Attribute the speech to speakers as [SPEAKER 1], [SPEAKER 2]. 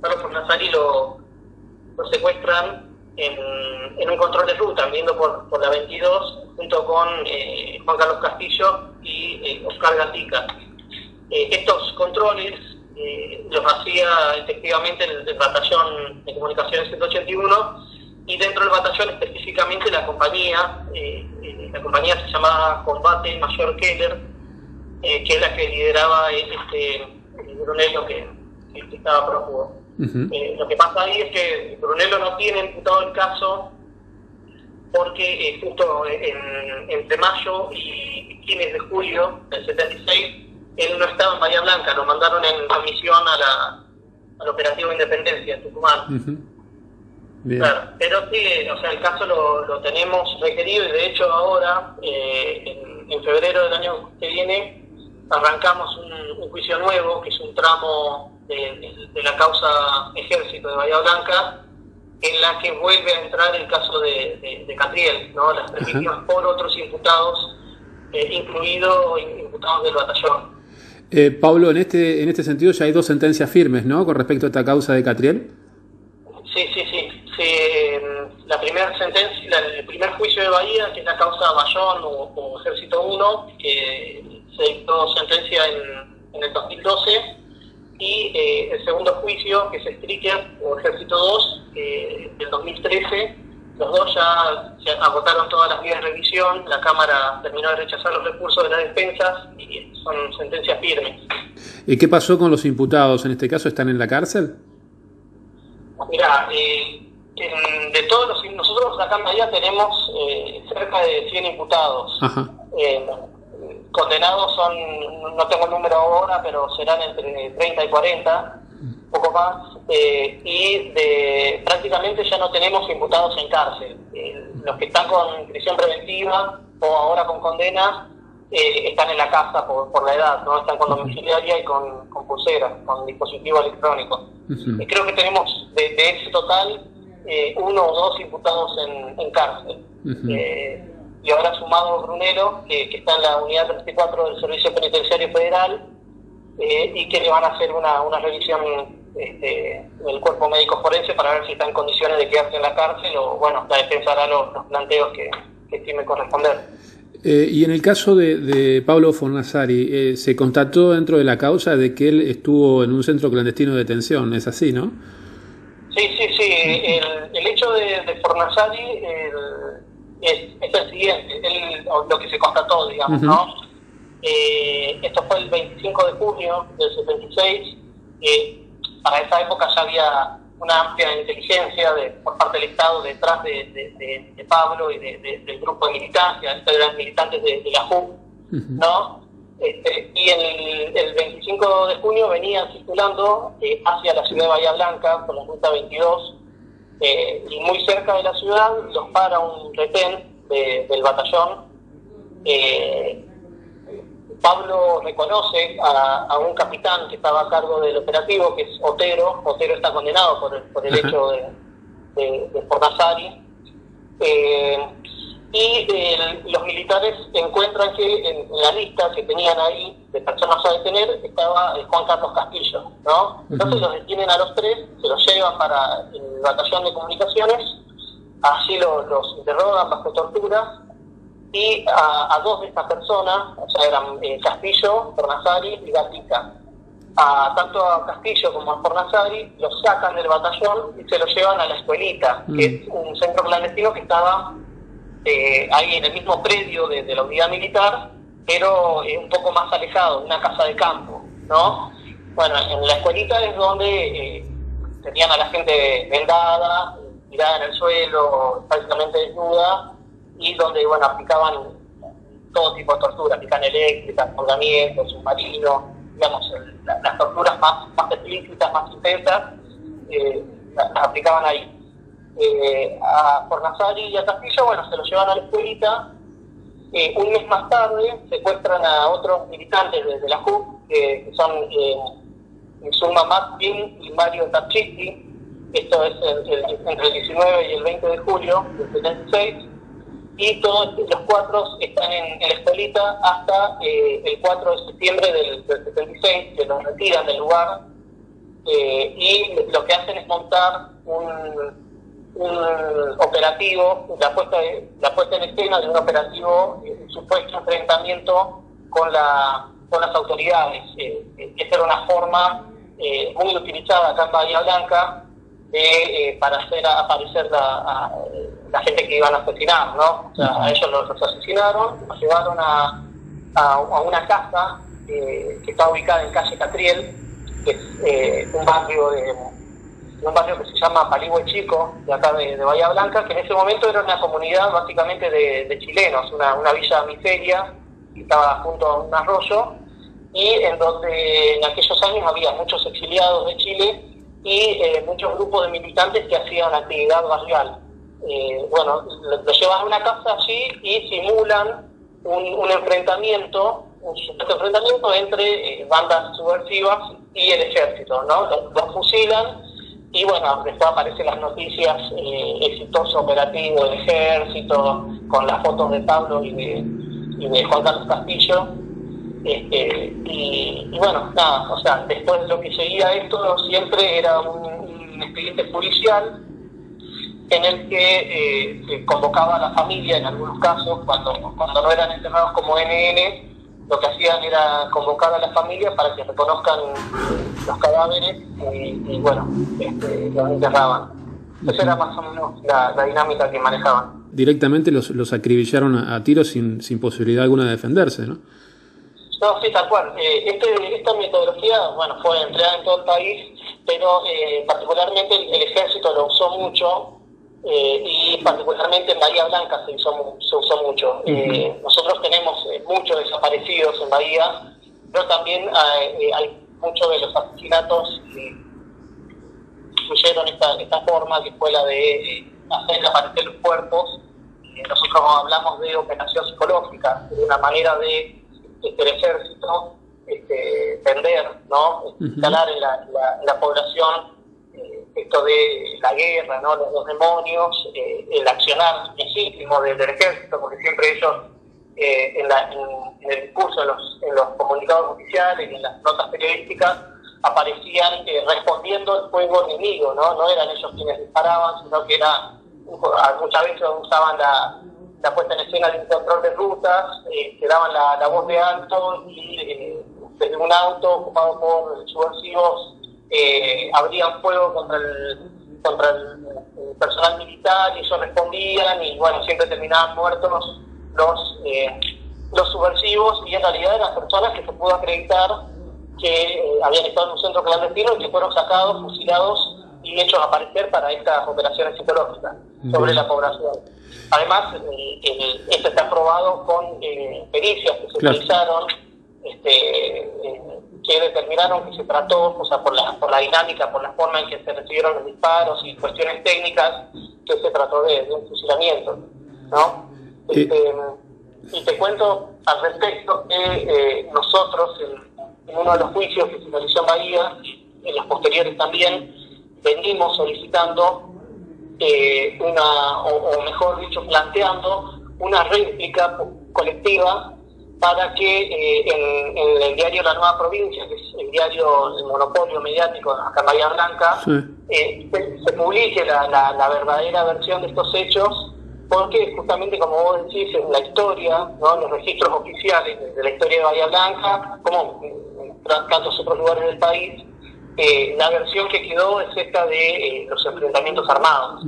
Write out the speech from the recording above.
[SPEAKER 1] Carlos Fornazari lo, secuestran en, en, un control de ruta, viendo por, por la 22, junto con eh, Juan Carlos Castillo y eh, Oscar Gatica. Eh, estos controles los hacía efectivamente el, el, batallón de comunicaciones 181 y dentro del batallón específicamente la compañía, la compañía se llamaba Combate Mayor Keller, que es la que lideraba este, Brunello que, que estaba prófugo. Eh, lo que pasa ahí es que Brunello no tiene imputado el caso porque eh, justo en, entre mayo y fines de julio del 76 él no estaba en Bahía Blanca, lo mandaron en misión a la, al operativo Independencia en Tucumán. Claro, pero sí, o sea, el caso lo, lo tenemos requerido y de hecho ahora, eh, en, en, febrero del año que viene, arrancamos un, un juicio nuevo, que es un tramo de, de, la causa Ejército de Bahía Blanca, en la que vuelve a entrar el caso de, de Catriel, ¿no? las tres víctimas por otros imputados, eh, incluidos imputados del batallón.
[SPEAKER 2] Eh, Pablo, en este, en este sentido ya hay dos sentencias firmes, ¿no? Con respecto a esta causa de Catriel.
[SPEAKER 1] Sí, sí, sí. sí la primera sentencia, el primer juicio de Bahía, que es la causa Bayón o, o Ejército 1, que se dictó sentencia en, en el 2012 y eh, el segundo juicio, que es Stricker o Ejército 2, eh, del 2013, los dos ya, ya, agotaron todas las vías de revisión, la Cámara terminó de rechazar los recursos de las defensas y son sentencias firmes.
[SPEAKER 2] ¿Y qué pasó con los imputados? En este caso, ¿están en la cárcel?
[SPEAKER 1] Mira, eh, de todos los... Nosotros acá en Bahía tenemos eh, cerca de 100 imputados.
[SPEAKER 2] Ajá.
[SPEAKER 1] Eh, condenados son, no tengo el número ahora, pero serán entre 30 y 40, poco más, eh, y de prácticamente ya no tenemos imputados en cárcel. Eh, los que están con prisión preventiva o ahora con condena eh, están en la casa por, por, la edad, no están con domiciliaria y con, con pulsera, con dispositivo electrónico. Uh -huh. creo que tenemos de, de ese total uno o dos imputados en, en cárcel. Uh -huh y ahora sumado Brunero, que, que, está en la unidad 34 del Servicio Penitenciario Federal, eh, y que le van a hacer una, una revisión este, del cuerpo médico forense para ver si está en condiciones de quedarse en la cárcel o, bueno, la defensa hará los, los planteos que, que estime corresponder.
[SPEAKER 2] Eh, y en el caso de, de Pablo Fornazari, eh, se constató dentro de la causa de que él estuvo en un centro clandestino de detención, ¿es así, no?
[SPEAKER 1] Sí, sí, sí. El, el hecho de, de Fornazari, el, es, es el siguiente, el, lo que se constató, digamos, uh -huh. ¿no? Eh, esto fue el 25 de junio del 76. Eh, para esa época ya había una amplia inteligencia de, por parte del Estado detrás de, de, Pablo y del grupo de militancia, estos eran militantes de, la JUP, uh -huh. ¿no? Este, y el, el, 25 de junio venían circulando eh, hacia la ciudad de Bahía Blanca por la ruta 22 eh, y muy cerca de la ciudad los para un retén de, del batallón. Eh, Pablo reconoce a, a, un capitán que estaba a cargo del operativo, que es Otero. Otero está condenado por el, por el hecho de, de, de Fornazari. Eh, y eh, los militares encuentran que en, la lista que tenían ahí de personas a detener estaba el Juan Carlos Castillo, ¿no? Entonces uh -huh. los detienen a los tres, se los llevan para el batallón de comunicaciones, así los, los interrogan bajo tortura, y a, a, dos de estas personas, o sea, eran eh, Castillo, Fornazari y Gatica, a, tanto a Castillo como a Fornazari los sacan del batallón y se los llevan a la escuelita, uh -huh. que es un centro clandestino que estaba eh, ahí en el mismo predio de, la unidad militar, pero eh, un poco más alejado, una casa de campo, ¿no? Bueno, en la escuelita es donde eh, tenían a la gente vendada, tirada en el suelo, prácticamente desnuda, y donde, bueno, aplicaban todo tipo de torturas, pican eléctricas, colgamientos, submarinos, digamos, la, las torturas más, más explícitas, más intensas, eh, las aplicaban ahí eh, a Fornazari y a Castillo, bueno, se lo llevan a la escuelita. Eh, un mes más tarde secuestran a otros militantes desde de la JUP, que, son eh, Suma Martin y Mario Tapchisti. Esto es el, entre el 19 y el 20 de julio del 76. Y todos los cuatro están en, la escuelita hasta eh, el 4 de septiembre del, del 76, que los retiran del lugar eh, y lo que hacen es montar un, operativo, la puesta, la puesta en escena de un operativo, un supuesto enfrentamiento con, la, con las autoridades. esa era una forma muy utilizada acá en Bahía Blanca de, para hacer aparecer la, la gente que iban a asesinar, ¿no? O sea, a ellos los, asesinaron, los llevaron a, a, una casa eh, que está ubicada en calle Catriel, que es eh, un barrio de un barrio que se llama Paligüe Chico, de acá de, Bahía Blanca, que en ese momento era una comunidad básicamente de, chilenos, una, una villa miseria, que estaba junto a un arroyo, y en donde en aquellos años había muchos exiliados de Chile y eh, muchos grupos de militantes que hacían actividad barrial. Eh, bueno, lo, llevan a una casa allí y simulan un, enfrentamiento, un enfrentamiento entre eh, bandas subversivas y el ejército, ¿no? Los, fusilan y bueno, después aparecen las noticias, eh, exitoso operativo del ejército, con las fotos de Pablo y de, y de Juan Carlos Castillo. Este, y, bueno, nada, o sea, después de lo que seguía esto siempre era un, expediente policial en el que eh, convocaba a la familia en algunos casos, cuando, cuando no eran enterrados como NN, lo que hacían era convocar a la familia para que reconozcan los cadáveres y, bueno, este, los enterraban. Esa era más o menos la, dinámica que manejaban.
[SPEAKER 2] Directamente los, los acribillaron a, tiros sin, sin posibilidad alguna de defenderse, ¿no?
[SPEAKER 1] No, sí, tal cual. Eh, este, esta metodología, bueno, fue empleada en todo el país, pero eh, particularmente el, ejército lo usó mucho eh, y particularmente en Bahía Blanca se usó, se usó mucho. Tenemos eh, muchos desaparecidos en Bahía, pero también hay, muchos de los asesinatos que incluyeron esta, esta forma que fue la de hacer aparecer los cuerpos. nosotros hablamos de operación psicológica, de una manera de este, el ejército este, tender, ¿no? instalar en la, la población esto de la guerra, ¿no? los, demonios, eh, el accionar legítimo del, ejército, porque siempre ellos eh, en, el discurso, en los, en los comunicados oficiales y en las notas periodísticas, aparecían eh, respondiendo al fuego enemigo, ¿no? No eran ellos quienes disparaban, sino que era, muchas veces usaban la, la puesta en escena de un control de rutas, que daban la, la, voz de alto y desde un auto ocupado por subversivos eh, abrían fuego contra el, contra el, personal militar y ellos respondían y bueno, siempre terminaban muertos los, eh, los subversivos y en realidad eran personas que se pudo acreditar que eh, habían estado en un centro clandestino y que fueron sacados, fusilados y hechos aparecer para estas operaciones psicológicas sobre la población. Además, esto está probado con pericias que se utilizaron este, que determinaron que se trató, o sea, por la, por la dinámica, por la forma en que se recibieron los disparos y cuestiones técnicas, que se trató de, un fusilamiento, ¿no? Este, y te cuento al respecto que eh, nosotros, en, uno de los juicios que se realizó en Bahía, en los posteriores también, venimos solicitando eh, una, o, mejor dicho, planteando una réplica colectiva para que eh, en, el diario La Nueva Provincia, que es el diario, el monopolio mediático acá en Bahía Blanca, eh, se, publique la, la, verdadera versión de estos hechos, porque justamente como vos decís, en la historia, ¿no? los registros oficiales de la historia de Bahía Blanca, como en tantos otros lugares del país, eh, la versión que quedó es esta de los enfrentamientos armados.